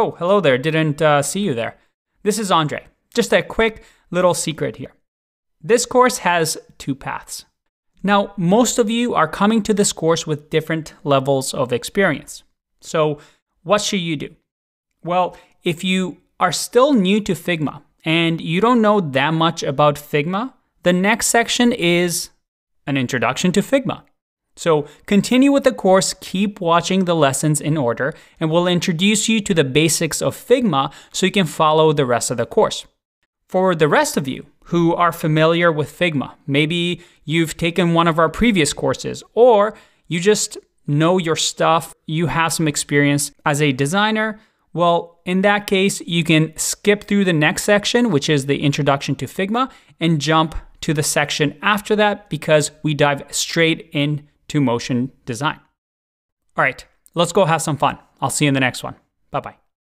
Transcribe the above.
Oh, hello there. Didn't uh, see you there. This is Andre. Just a quick little secret here. This course has two paths. Now, most of you are coming to this course with different levels of experience. So, what should you do? Well, if you are still new to Figma and you don't know that much about Figma, the next section is an introduction to Figma. So continue with the course, keep watching the lessons in order, and we'll introduce you to the basics of Figma so you can follow the rest of the course. For the rest of you who are familiar with Figma, maybe you've taken one of our previous courses, or you just know your stuff, you have some experience as a designer, well, in that case, you can skip through the next section, which is the introduction to Figma, and jump to the section after that because we dive straight into motion design. All right, let's go have some fun. I'll see you in the next one. Bye bye.